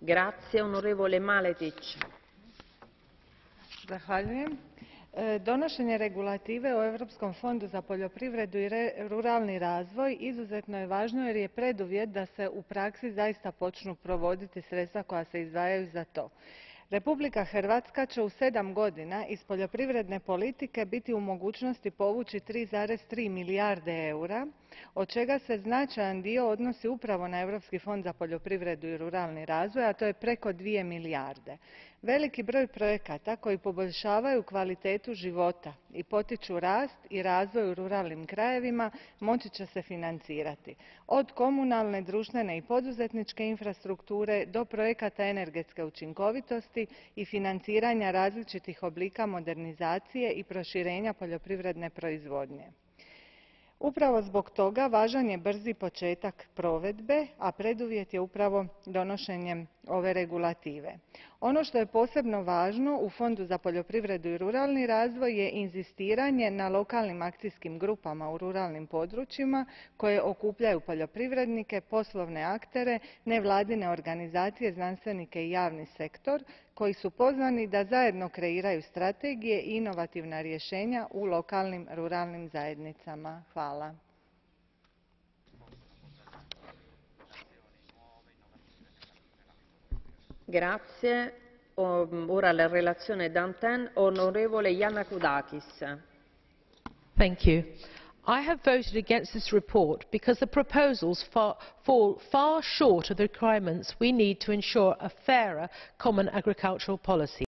Grazie, onorevole Maletić. Zahvaljujem. E, Donošenje regulative o Europskom fondu za poljoprivredu i ruralni razvoj izuzetno je važno jer je preduvjet da se u praksi zaista počnu provoditi sredstva koja se izdvajaju za to. Republika Hrvatska će u sedam godina iz poljoprivredne politike biti u mogućnosti povući three three milijarde eura, od čega se značajan dio odnosi upravo na Europski fond za poljoprivredu i ruralni razvoj, a to je preko dvije milijarde. Veliki broj projekata koji poboljšavaju kvalitetu života i potiču rast i razvoj u ruralnim krajevima moći će se financirati od komunalne, društvene i poduzetničke infrastrukture do projekata energetske učinkovitosti i financiranja različitih oblika modernizacije i proširenja poljoprivredne proizvodnje. Upravo zbog toga važan je brzi početak provedbe, a preduvjet je upravo donošenje ove regulative. Ono što je posebno važno u Fondu za poljoprivredu i ruralni razvoj je inzistiranje na lokalnim akcijskim grupama u ruralnim područjima koje okupljaju poljoprivrednike, poslovne aktere, nevladine organizacije, znanstvenike i javni sektor koji su pozvani da zajedno kreiraju strategije i inovativna rješenja u lokalnim ruralnim zajednicama. Hvala. Grazie. Ora la relazione onorevole. Thank you. I have voted against this report because the proposals fa- fall far short of the requirements we need to ensure a fairer common agricultural policy.